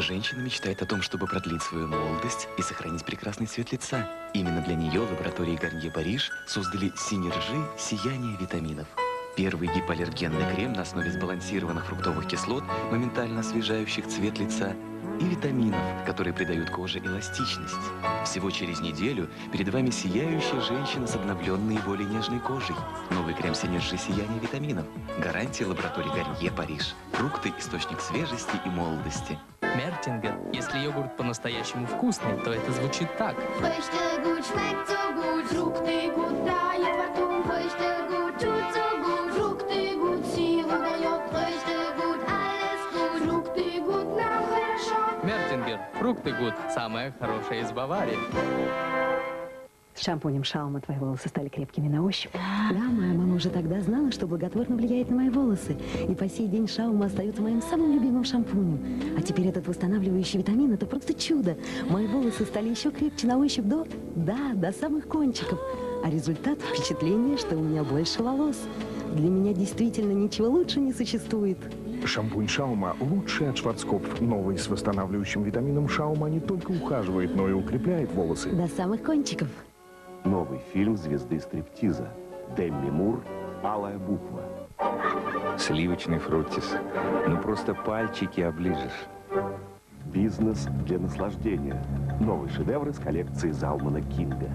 женщина мечтает о том, чтобы продлить свою молодость и сохранить прекрасный цвет лица. Именно для нее лаборатории Гарнье Париж создали синержи сияние витаминов. Первый гипоаллергенный крем на основе сбалансированных фруктовых кислот, моментально освежающих цвет лица, и витаминов, которые придают коже эластичность. Всего через неделю перед вами сияющая женщина с обновленной и более нежной кожей. Новый крем Синержи сияние витаминов. Гарантия лаборатории Гарнье Париж. Фрукты – источник свежести и молодости. Мертингер. Если йогурт по-настоящему вкусный, то это звучит так. Gut, dает во рту. Фрукты гуд. Самое хорошее из Баварии. С шампунем Шаума твои волосы стали крепкими на ощупь. Да, моя мама уже тогда знала, что благотворно влияет на мои волосы. И по сей день Шаума остается моим самым любимым шампунем. А теперь этот восстанавливающий витамин – это просто чудо. Мои волосы стали еще крепче на ощупь до, да, до самых кончиков. А результат – впечатление, что у меня больше волос. Для меня действительно ничего лучше не существует. Шампунь Шаума лучший от Шварцкопф. Новый с восстанавливающим витамином Шаума не только ухаживает, но и укрепляет волосы. До самых кончиков. Новый фильм звезды стриптиза. Демми Мур «Алая буква». Сливочный фруктис. Ну просто пальчики оближешь. Бизнес для наслаждения. Новый шедевр из коллекции Залмана Кинга.